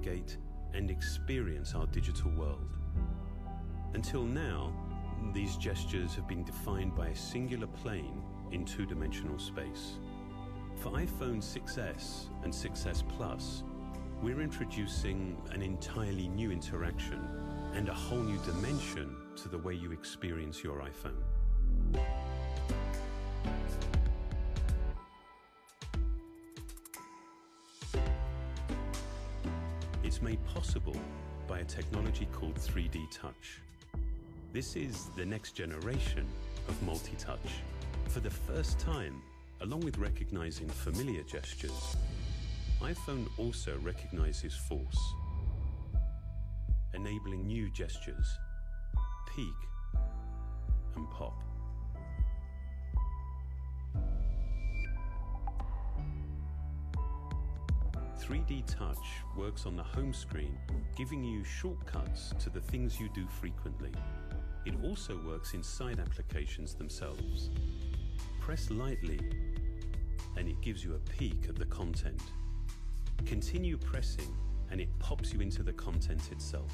navigate and experience our digital world. Until now, these gestures have been defined by a singular plane in two-dimensional space. For iPhone 6s and 6s Plus, we're introducing an entirely new interaction and a whole new dimension to the way you experience your iPhone. It's made possible by a technology called 3D Touch. This is the next generation of multi-touch. For the first time, along with recognizing familiar gestures, iPhone also recognizes force, enabling new gestures, peek and pop. 3D Touch works on the home screen, giving you shortcuts to the things you do frequently. It also works inside applications themselves. Press lightly and it gives you a peek at the content. Continue pressing and it pops you into the content itself.